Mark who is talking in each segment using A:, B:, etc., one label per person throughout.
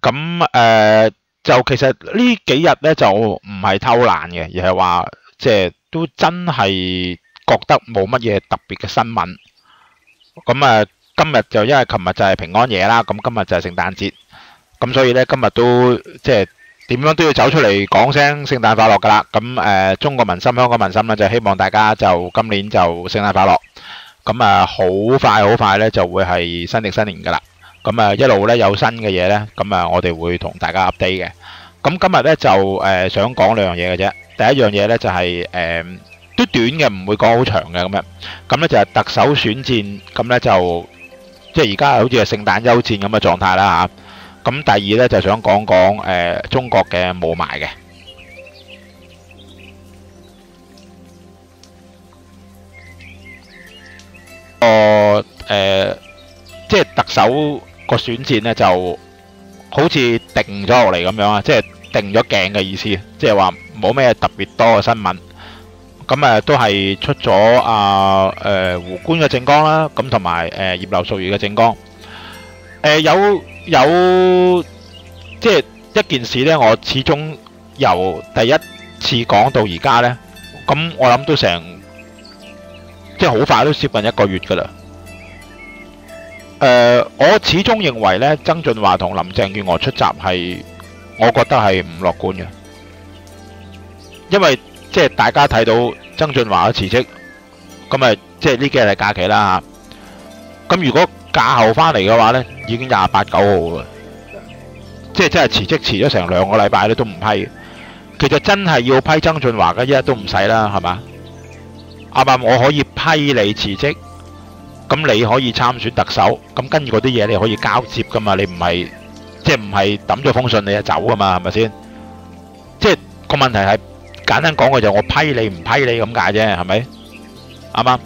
A: 咁誒、就其實呢幾日咧就唔係偷懶嘅，而係話即係都真係覺得冇乜嘢特別嘅新聞。咁啊、今日就因為琴日就係平安夜啦，咁今日就係聖誕節，咁所以咧今日都即係點樣都要走出嚟講聲聖誕快樂㗎啦。咁誒、中國民心、香港民心咧就希望大家就今年就聖誕快樂。咁啊，好快好快咧就會係新歷新年㗎啦。咁啊，一路咧有新嘅嘢咧，咁啊，我哋會同大家 update 嘅。咁今日咧就誒、想講兩樣嘢嘅啫。第一樣嘢咧就係、誒、都短嘅，唔會講好長嘅咁樣。咁咧就係特首選戰，咁咧就即係而家好似係聖誕休戰咁嘅狀態啦嚇。咁第二咧就想講講誒中國嘅霧霾嘅。個誒，即係特首個選戰咧，就好似定咗落嚟咁樣啊，即係定咗鏡嘅意思，即係話冇咩特別多嘅新聞。咁誒都係出咗啊誒胡官嘅政綱啦，咁同埋誒葉劉淑儀嘅政綱。誒有有即系一件事咧，我始終由第一次講到而家咧，咁我諗都成即係好快都接近一個月㗎啦。誒、我始終認為咧，曾俊華同林鄭月娥出閘係，我覺得係唔樂觀嘅，因為即係大家睇到曾俊華嘅辭職，咁啊，即係呢幾日係假期啦嚇。咁如果假後翻嚟嘅話咧，已經廿八九號啦，即係真係辭職辭咗成兩個禮拜咧都唔批。其實真係要批曾俊華嘅，一日都唔使啦，係嘛？啱唔啱？我可以批你辭職。咁你可以參選特首，咁跟住嗰啲嘢你可以交接噶嘛？你唔係即係唔係抌咗封信你就走噶嘛？係咪先？即係個問題係簡單講嘅就我批你唔批你咁解啫，係咪？啱啱？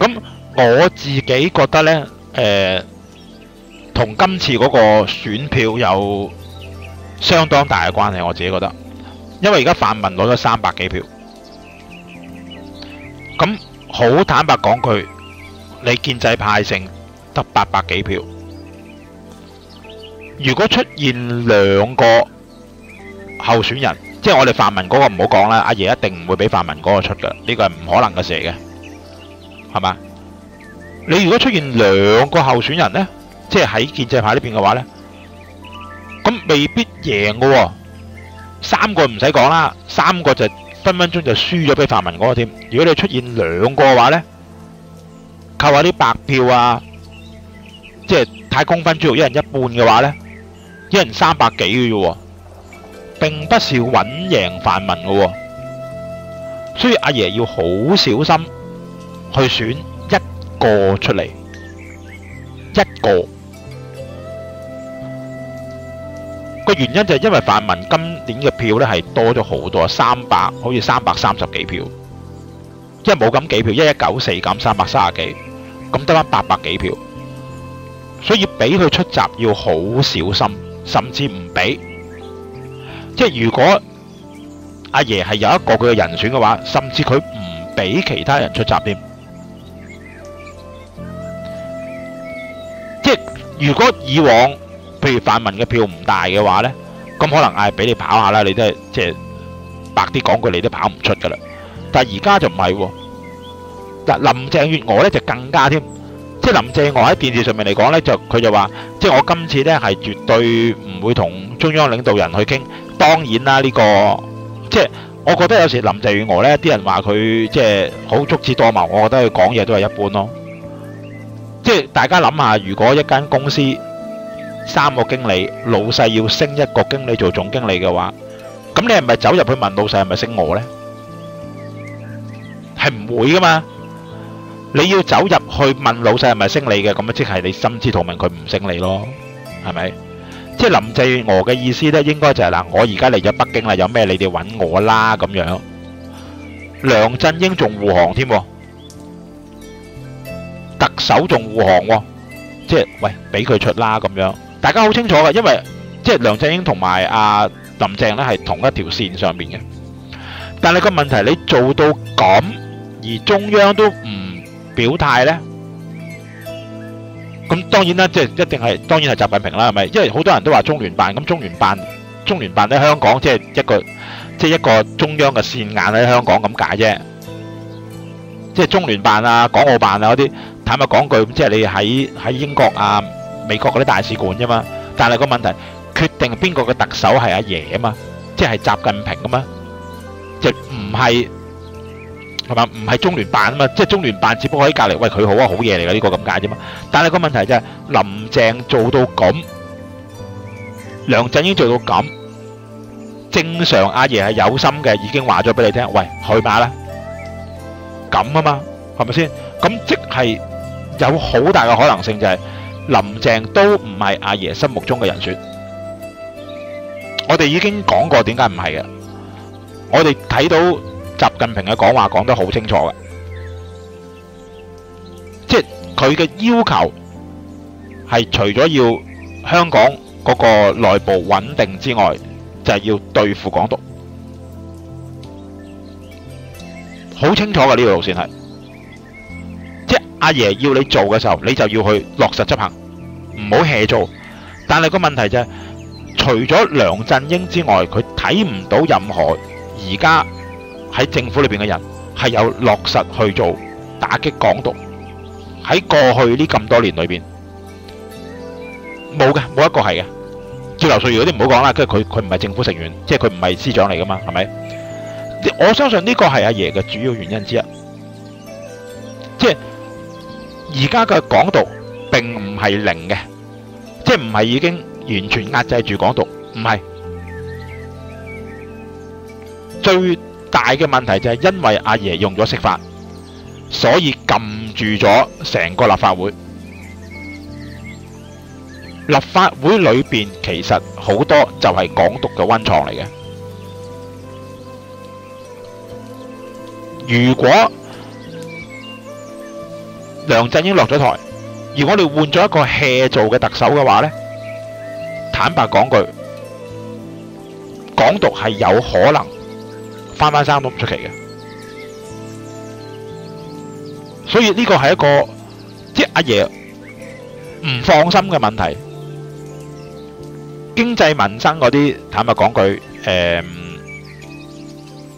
A: 咁我自己覺得呢，誒、同今次嗰個選票有相當大嘅關係，我自己覺得，因為而家泛民攞咗三百幾票，咁好坦白講句。你建制派剩得八百幾票，如果出現兩個候選人，即係我哋泛民嗰個唔好講啦，阿爺一定唔會俾泛民嗰個出㗎，呢個係唔可能嘅事嚟嘅，係嘛？你如果出現兩個候選人呢，即係喺建制派呢邊嘅話呢，咁未必贏嘅喎，三個唔使講啦，三個就分分鐘就輸咗俾泛民嗰個添。如果你出現兩個嘅話呢，扣下啲白票啊，即係太公分豬肉一人一半嘅話呢，一人三百幾嘅啫喎，並不是穩贏泛民嘅喎，所以阿爺要好小心去選一個出嚟，一個個原因就係因為泛民今年嘅票呢係多咗好多，三百好似三百三十幾票，即係冇咁幾票，一一九四減三百三十幾。咁得翻八百幾票，所以俾佢出閘要好小心，甚至唔俾。即係如果阿爺係有一個佢嘅人選嘅話，甚至佢唔俾其他人出閘添。即係如果以往譬如泛民嘅票唔大嘅話呢，咁可能嗌俾你跑下啦，你都係即係白啲講句，你都跑唔出噶啦。但係而家就唔係喎。嗱，林鄭月娥咧就更加添，即係林鄭月娥喺電視上面嚟講咧，就佢就話，即係我今次咧係絕對唔會同中央領導人去傾。當然啦，呢個即係我覺得有時林鄭月娥咧，啲人話佢即係好足智多謀，我覺得佢講嘢都係一般咯。即係大家諗下，如果一間公司三個經理，老細要升一個經理做總經理嘅話，咁你係咪走入去問老細係咪升我咧？係唔會噶嘛？你要走入去問老細係咪升你嘅，咁啊即係你心知肚明佢唔升你咯，係咪？即係林鄭娥嘅意思咧，應該就係嗱，我而家嚟咗北京啦，有咩你哋揾我啦咁樣。梁振英仲護航添，特首仲護航，即係喂俾佢出啦咁樣。大家好清楚嘅，因為即係梁振英同埋阿林鄭咧係同一條線上邊嘅。但係個問題，你做到咁，而中央都唔表態呢，咁當然啦，即係一定係當然係習近平啦，係咪？因為好多人都話中聯辦，咁中聯辦中聯辦喺香港即係一個即係一個中央嘅線眼喺香港咁解啫。即係中聯辦啊、港澳辦啊嗰啲，坦白講句，即係你喺喺英國啊、美國嗰啲大使館啫嘛。但係個問題，決定邊個嘅特首係阿爺啊嘛，即係習近平啊嘛，即唔係係嘛？唔係中聯辦啊嘛，即係中聯辦只不過喺隔離，喂佢好啊，好嘢嚟㗎呢個咁解啫嘛。但係個問題就係林鄭做到咁，梁振英做到咁，正常阿爺係有心嘅，已經話咗俾你聽，喂去馬啦。咁啊嘛，係咪先？咁即係有好大嘅可能性，就係林鄭都唔係阿爺心目中嘅人選。我哋已經講過點解唔係嘅，我哋睇到習近平嘅講話講得好清楚嘅，即係佢嘅要求係除咗要香港嗰個內部穩定之外，就係要對付港獨。好清楚嘅呢個路線係，即係阿爺要你做嘅時候，你就要去落實執行，唔好 hea 做。但係個問題就係，除咗梁振英之外，佢睇唔到任何而家喺政府裏邊嘅人係有落實去做打擊港獨。喺過去呢咁多年裏邊，冇嘅，冇一個係嘅。叫劉瑞儀嗰啲唔好講啦，跟住佢佢唔係政府成員，即係佢唔係司長嚟噶嘛，係咪？我相信呢個係阿爺嘅主要原因之一，即係而家嘅港獨並唔係零嘅，即係唔係已經完全壓制住港獨，唔係。最大嘅問題就係因為阿爺用咗釋法，所以撳住咗成個立法會。立法會裏邊其實好多就係港獨嘅溫床嚟嘅。如果梁振英落咗台，而我哋換咗一個 hea 做嘅特首嘅話呢，坦白講句，港獨係有可能翻翻生都唔出奇嘅。所以呢個係一個即係阿爺唔放心嘅問題。經濟民生嗰啲，坦白講句，誒，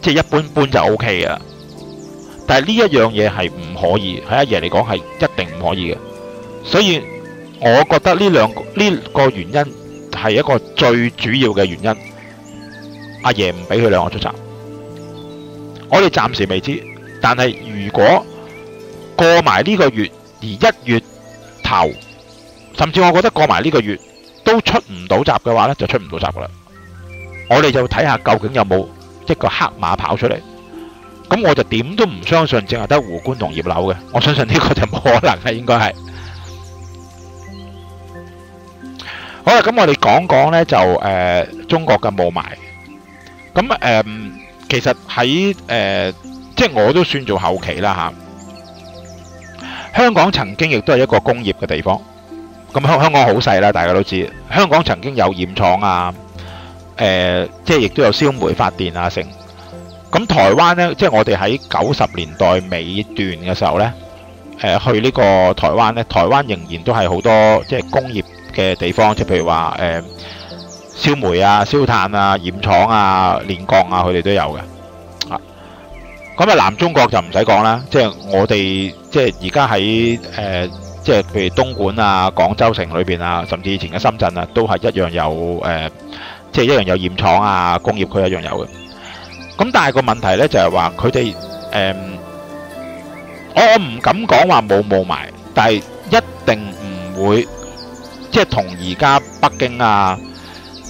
A: 即係一般般就 OK 嘅。但係呢一樣嘢係唔可以，喺阿爺嚟講係一定唔可以嘅，所以我覺得呢兩個呢個原因係一個最主要嘅原因。阿爺唔俾佢兩個出閘，我哋暫時未知。但係如果過埋呢個月而一月頭，甚至我覺得過埋呢個月都出唔到閘嘅話呢，就出唔到閘噶啦。我哋就睇下究竟有冇一個黑馬跑出嚟。咁我就點都唔相信，淨係得胡官同葉柳嘅。我相信呢個就冇可能啦，應該係。好啦，咁我哋講講呢就誒中國嘅霧霾。咁誒，其實喺誒，即係我都算做後期啦吓。香港曾經亦都係一個工業嘅地方。咁香香港好細啦，大家都知。香港曾經有染廠啊，誒，即係亦都有燒煤發電啊，成。咁台灣呢，即係我哋喺九十年代尾段嘅時候呢，誒去呢個台灣呢，台灣仍然都係好多即係工業嘅地方，即譬如話誒燒煤啊、燒炭啊、染廠啊、煉鋼啊，佢哋都有嘅。咁啊南中國就唔使講啦，即係我哋即係而家喺誒，即係譬如東莞啊、廣州城裏邊啊，甚至以前嘅深圳啊，都係一樣有誒，即係一樣有染廠啊、工業區一樣有嘅。咁但係個問題咧就係話佢哋誒，我我唔敢講話冇霧霾，但係一定唔會即係同而家北京啊、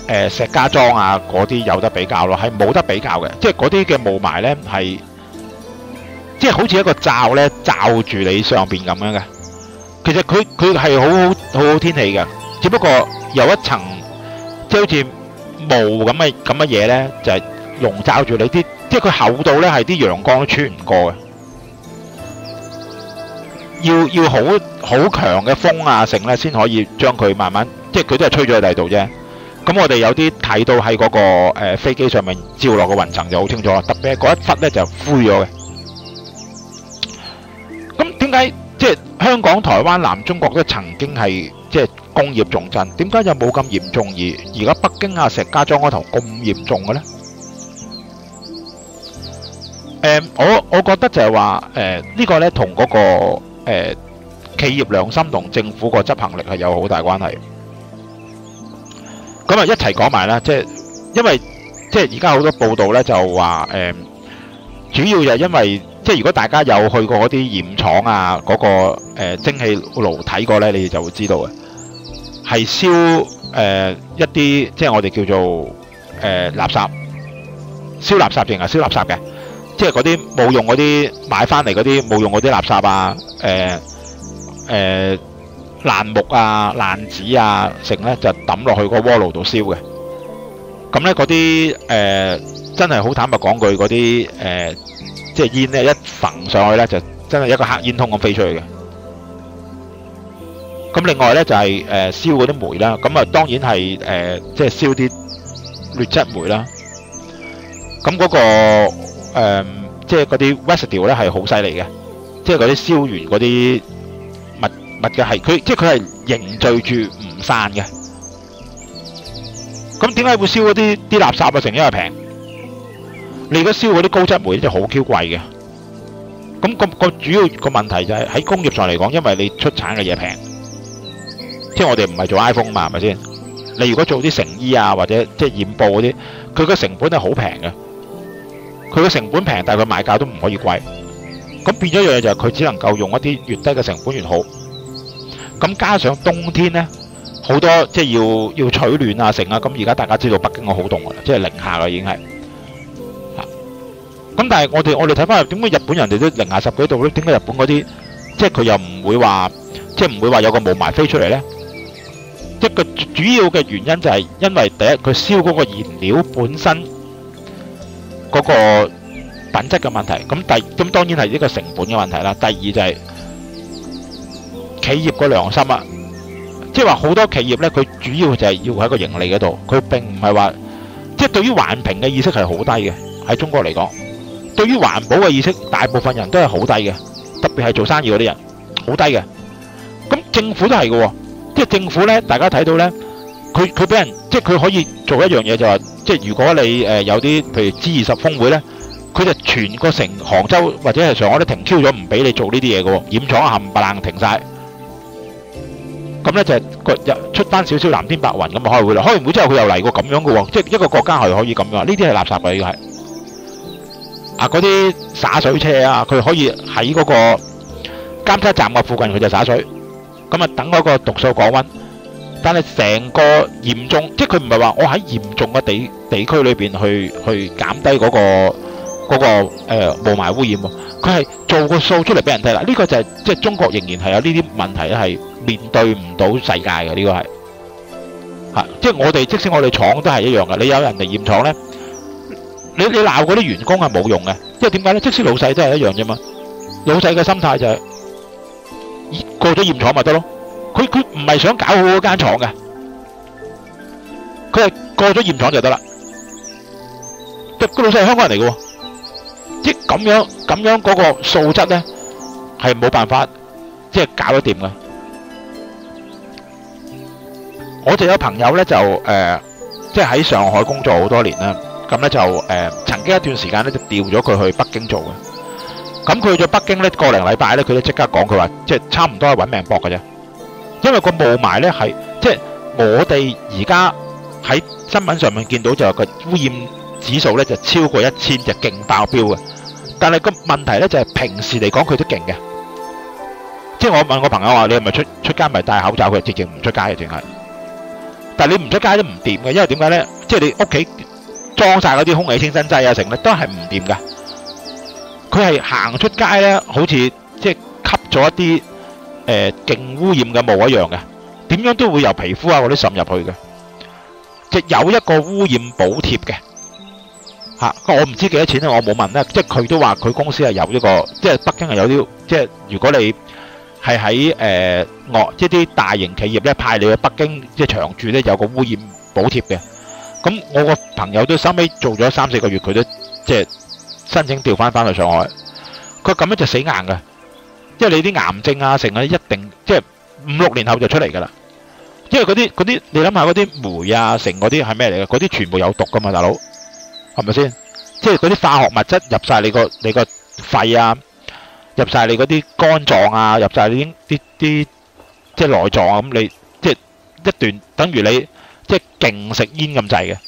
A: 誒石家莊啊嗰啲有得比較咯，係冇得比較嘅。即係嗰啲嘅霧霾咧係，即係好似一個罩咧罩住你上邊咁樣嘅。其實佢佢係好好好好天氣嘅，只不過有一層即係好似霧咁嘅咁嘅嘢咧，就係。籠罩住你啲，即係佢厚到咧，係啲陽光都穿唔過嘅。要要好好強嘅風啊，成咧先可以將佢慢慢，即係佢都係吹咗喺第度啫。咁我哋有啲睇到喺嗰個誒飛機上面照落個雲層就好清楚，特別係嗰一忽咧就灰咗嘅。咁點解即係香港、台灣、南中國都曾經係即系工業重鎮，點解就冇咁嚴重？而而家北京啊、石家莊嗰頭咁嚴重嘅呢？誒，我我覺得就係話誒呢個呢同嗰個企業良心同政府個執行力係有好大關係。咁啊，一齊講埋啦，即係因為即係而家好多報道呢就話誒，主要就因為。即係如果大家有去過嗰啲鹽廠啊，嗰個誒蒸汽爐睇過咧，你哋就會知道嘅，係燒誒一啲即係我哋叫做誒垃圾，燒垃圾定係燒垃圾嘅，即係嗰啲冇用嗰啲買翻嚟嗰啲冇用嗰啲垃圾啊，誒誒爛木啊、爛紙啊，成咧就抌落去個鍋爐度燒嘅。咁咧嗰啲誒真係好坦白講句，嗰啲誒。即係煙咧，一焚上去咧，就真係一個黑煙通咁飛出去嘅。咁另外咧就係誒燒嗰啲煤啦，咁啊當然係誒即係燒啲劣質煤啦。咁嗰個誒即係嗰啲 residue 咧係好犀利嘅，即係嗰啲燒完嗰啲物嘅係佢即係佢係凝聚住唔散嘅。咁點解會燒嗰啲啲垃圾啊？成因為平。你如果燒嗰啲高質煤就好 Q 貴嘅，咁個個主要個問題就係喺工業上嚟講，因為你出產嘅嘢平，即系我哋唔係做 iPhone 嘛，係咪先？你如果做啲成衣啊或者即系染布嗰啲，佢個成本係好平嘅，佢個成本平，但系佢賣價都唔可以貴，咁變咗一樣嘢就係佢只能夠用一啲越低嘅成本越好，咁加上冬天呢，好多即係要要取暖啊成啊，咁而家大家知道北京好凍噶啦，即係零下噶已經係。咁但係我哋我哋睇翻，點解日本人哋都零下十幾度咧？點解日本嗰啲即係佢又唔會話，即係唔會話有個霧霾飛出嚟咧？一個主要嘅原因就係因為第一佢燒嗰個燃料本身嗰個品質嘅問題。咁第咁當然係一個成本嘅問題啦。第二就係企業個良心啊，即係話好多企業咧，佢主要就係要喺個盈利嗰度，佢並唔係話即係對於環評嘅意識係好低嘅喺中國嚟講。對於環保嘅意識，大部分人都係好低嘅，特別係做生意嗰啲人，好低嘅。咁政府都係嘅，即係政府咧，大家睇到咧，佢佢俾人，即係佢可以做一樣嘢，就話，即係如果你誒有啲，譬如 G 二十峰會咧，佢就全個城杭州或者係上海都停 Q 咗，唔俾你做呢啲嘢嘅，染廠冚唪唥停晒。咁咧就個日出翻少少藍天白雲咁啊開會啦，開完會之後佢又嚟過咁樣嘅，即係一個國家係可以咁樣，呢啲係垃圾嘅，呢個係。啊！嗰啲灑水車啊，佢可以喺嗰個監測站嘅附近，佢就灑水。咁啊，等嗰個毒素降溫。但係成個嚴重，即係佢唔係話我喺嚴重嘅地地區裏邊去去減低嗰個嗰個誒霧霾污染喎。佢係做個數出嚟俾人睇啦。呢個就係即係中國仍然係有呢啲問題咧，係面對唔到世界嘅呢個係嚇。即係我哋即使我哋廠都係一樣嘅。你有人嚟驗廠咧？你你鬧嗰啲員工係冇用嘅，因為點解咧？即使老細都係一樣啫嘛。老細嘅心態就係過咗驗廠咪得咯。佢佢唔係想搞好嗰間廠嘅，佢係過咗驗廠就得啦。個老細係香港人嚟嘅，即咁樣咁樣嗰個素質咧係冇辦法即係搞得掂嘅。我哋有朋友咧就誒，即係喺上海工作好多年啦。咁咧就誒，曾經一段時間咧就調咗佢去北京做嘅。咁佢去咗北京咧个零禮拜咧，佢都即刻講佢話，即係差唔多係揾命搏嘅啫。因為個霧霾咧係即係我哋而家喺新聞上面見到就係個污染指數咧就超過一千，就勁爆標嘅。但係個問題咧就係平時嚟講佢都勁嘅。即係我問我朋友話：你係咪出出街咪戴口罩？佢直情唔出街嘅，淨係。但係你唔出街都唔掂嘅，因為點解咧？即係你屋企。裝晒嗰啲空氣清新劑啊，成咧都係唔掂噶。佢係行出街咧，好似即係吸咗一啲誒勁污染嘅霧一樣嘅。點樣都會由皮膚啊嗰啲滲入去嘅。即有一個污染補貼嘅吓，我唔知幾多錢咧，我冇問咧。即係佢都話佢公司係有一個，即係北京係有啲，即係如果你係喺誒外即係啲大型企業咧派你去北京即係長住咧，有個污染補貼嘅。咁我個朋友都收尾做咗三四個月，佢都即係申請調翻翻去上海。佢咁樣就死硬嘅，因為你啲癌症啊，成啊一定即係五六年後就出嚟㗎啦。因為嗰啲啲，你諗下嗰啲酶啊，成嗰啲係咩嚟嘅？嗰啲全部有毒㗎嘛，大佬係咪先？即係嗰啲化學物質入晒你個你个肺啊，入晒你嗰啲肝臟啊，入晒你啲啲啲即係內臟啊，咁你即係一段等於你即係勁食煙咁滯嘅。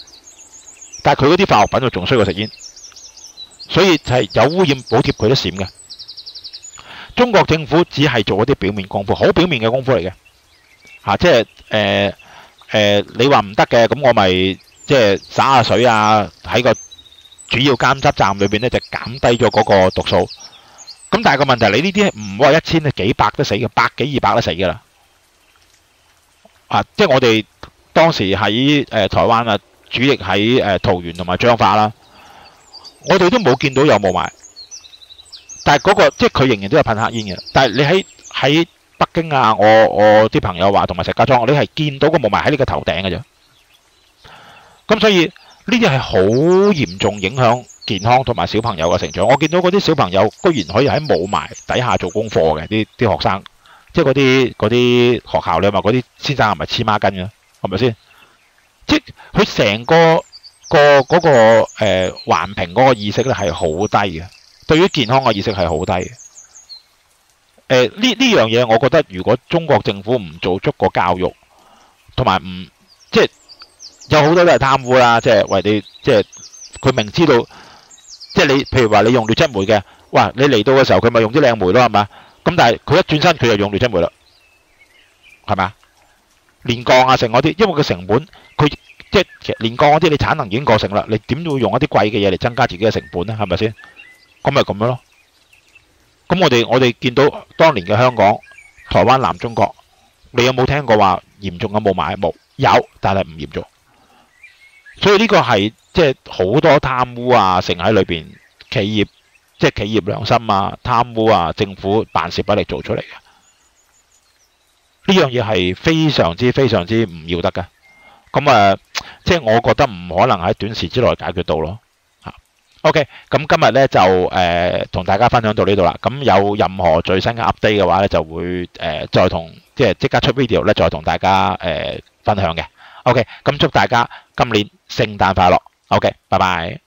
A: 但係佢嗰啲化學品就仲衰過食煙，所以就係有污染補貼佢都閃嘅。中國政府只係做一啲表面功夫，好表面嘅功夫嚟嘅吓，即係誒誒，你話唔得嘅，咁我咪即係灑下水啊，喺個主要監測站裏邊咧就減低咗嗰個毒素。咁但係個問題，你呢啲唔好話一千，幾百都死嘅，百幾二百都死㗎啦。啊，即係我哋當時喺誒台灣啊。主力喺誒桃園同埋彰化啦，我哋都冇見到有霧霾，但係嗰個即係佢仍然都有噴黑煙嘅。但係你喺喺北京啊，我我啲朋友話同埋石家莊，你係見到個霧霾喺你個頭頂嘅啫。咁所以呢啲係好嚴重影響健康同埋小朋友嘅成長。我見到嗰啲小朋友居然可以喺霧霾底下做功課嘅，啲啲學生，即係嗰啲嗰啲學校，你話嗰啲先生係咪黐孖筋嘅？係咪先？即係佢成個個嗰個誒環評嗰個意識咧係好低嘅，對於健康嘅意識係好低嘅。誒呢呢樣嘢，我覺得如果中國政府唔做足個教育，同埋唔即係有好多都係貪污啦，即係為你即係佢明知道，即係你譬如話你用劣質煤嘅，哇！你嚟到嘅時候佢咪用啲靚煤咯，係嘛？咁但係佢一轉身佢就用劣質煤啦，係咪啊？煉鋼啊，成嗰啲，因為個成本，佢即係其實煉鋼嗰啲，你產能已經過剩啦，你點會用一啲貴嘅嘢嚟增加自己嘅成本咧？係咪先？咁咪咁樣咯。咁我哋我哋見到當年嘅香港、台灣、南中國，你有冇聽過話嚴重嘅霧霾？冇，有，但係唔嚴重。所以呢個係即係好多貪污啊，成喺裏邊，企業即係企業良心啊，貪污啊，政府辦事不力做出嚟嘅。呢樣嘢係非常之非常之唔要得嘅，咁啊，即係我覺得唔可能喺短時之內解決到咯。，OK，咁今日咧就誒同大家分享到呢度啦。咁有任何最新嘅 update 嘅話咧，就會誒再同即係即刻出 video 咧，再同大家誒分享嘅。OK，咁祝大家今年聖誕快樂。OK，拜拜。